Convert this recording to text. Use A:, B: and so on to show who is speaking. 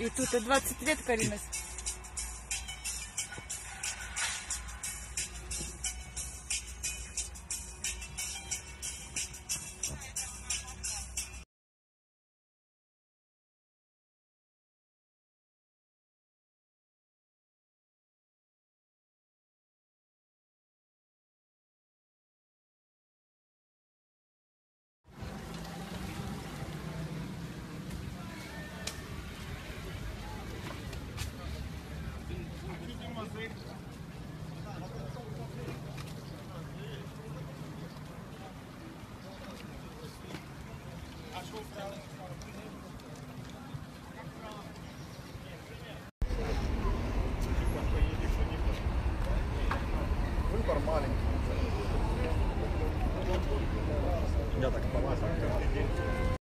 A: И тут 20 лет, Карина,
B: Выбор
C: маленький.
D: Я так по вас каждый день.